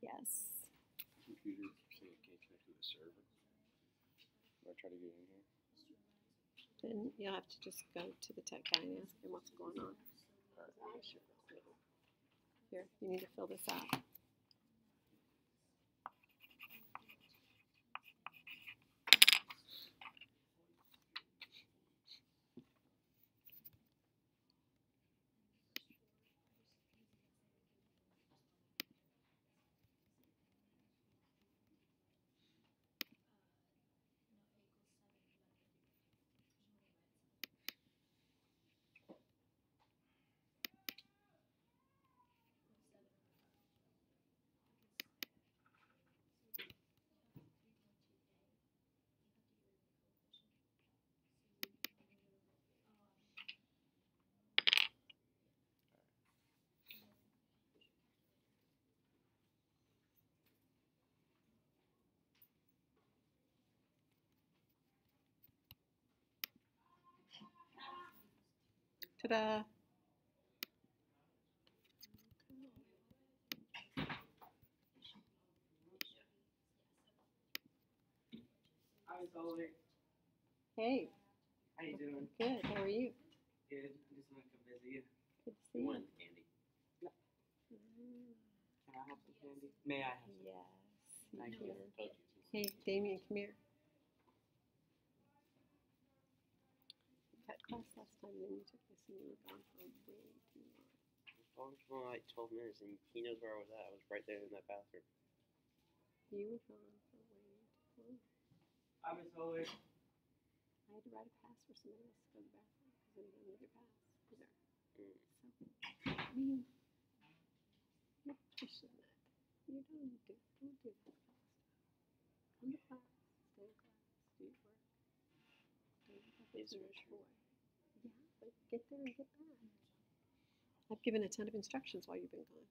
Yes. Computer saying it can't to the server. I try to get in here. Then you'll have to just go to the tech guy and ask him what's going on. Here, you need to fill this out. Ta-da! I was over. Hey, How you doing? good. How are you? Good. I just want to come visit you. Good to see you. One candy. Mm, Can I have some candy? May I have some? Yes. Thank you. Hey, Damien, come here. Class last time, then you took this and you were gone for way too long. Gone for like 12 minutes and he knows where I was at. I was right there in that bathroom. You were gone for way too long. I was over. I had to write a pass for somebody else to go to the bathroom because I didn't have another pass for there. Mm. So, I mean, you're pushing that. You don't do, don't do this kind of stuff. Come to class, stay in class, do your work. That These are business boy. Get there and get back. I've given a ton of instructions while you've been gone.